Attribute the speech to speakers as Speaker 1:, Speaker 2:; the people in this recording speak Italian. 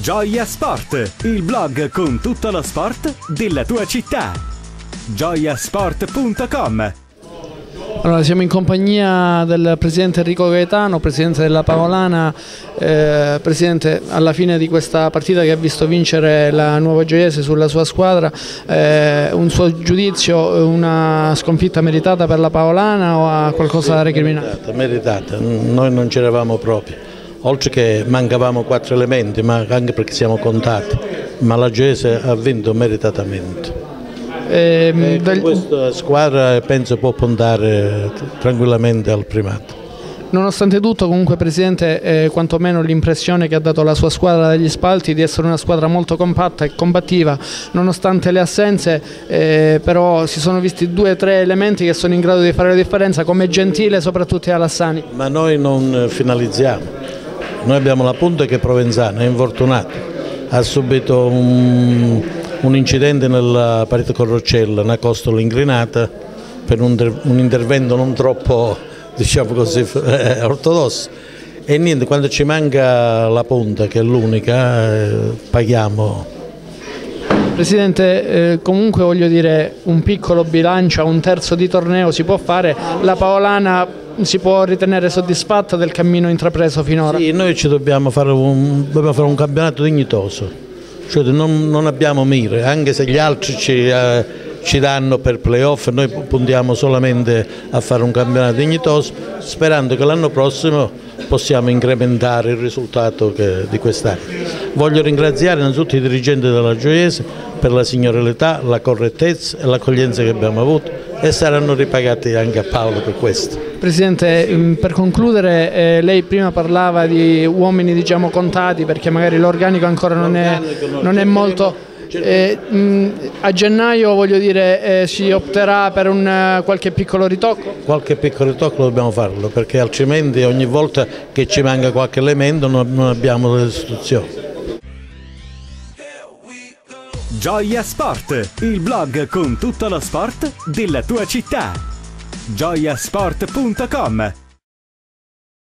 Speaker 1: Gioia Sport, il blog con tutto lo sport della tua città. gioiasport.com
Speaker 2: allora, siamo in compagnia del presidente Enrico Gaetano, presidente della Paolana, eh, presidente alla fine di questa partita che ha visto vincere la Nuova Gioiese sulla sua squadra, eh, un suo giudizio, una sconfitta meritata per la Paolana o ha qualcosa da recriminare?
Speaker 3: Meritata, meritata, noi non c'eravamo proprio, oltre che mancavamo quattro elementi, ma anche perché siamo contati, ma la Gioiese ha vinto meritatamente. Eh, del... Questa squadra penso può puntare tranquillamente al primato.
Speaker 2: Nonostante tutto, comunque Presidente, eh, quantomeno l'impressione che ha dato la sua squadra degli spalti di essere una squadra molto compatta e combattiva, nonostante le assenze, eh, però si sono visti due o tre elementi che sono in grado di fare la differenza, come Gentile soprattutto e Alassani.
Speaker 3: Ma noi non finalizziamo, noi abbiamo la punta che è Provenzano, è infortunato, ha subito un un incidente nella parete con Roccella, una costola inclinata per un, un intervento non troppo diciamo così, eh, ortodosso. E niente, quando ci manca la punta che è l'unica eh, paghiamo.
Speaker 2: Presidente, eh, comunque voglio dire un piccolo bilancio, un terzo di torneo si può fare, la Paolana si può ritenere soddisfatta del cammino intrapreso finora?
Speaker 3: Sì, noi dobbiamo fare un, dobbiamo fare un campionato dignitoso cioè non, non, abbiamo mire, anche se gli altri ci, eh, ci danno per playoff, noi puntiamo solamente a fare un campionato dignitoso, sperando che l'anno prossimo possiamo incrementare il risultato che, di quest'anno. Voglio ringraziare innanzitutto i dirigenti della Gioiese per la signorilità, la correttezza e l'accoglienza che abbiamo avuto e saranno ripagati anche a Paolo per questo.
Speaker 2: Presidente, mm, per concludere, eh, lei prima parlava di uomini diciamo, contati perché magari l'organico ancora non è, non è molto... Eh, mh, mm, a gennaio voglio dire eh, si opterà per un, uh, qualche piccolo ritocco?
Speaker 3: Qualche piccolo ritocco dobbiamo farlo perché altrimenti ogni volta che ci manca qualche elemento non, non abbiamo le istituzioni.
Speaker 1: Gioia Sport, il blog con tutto lo sport della tua città gioiasport.com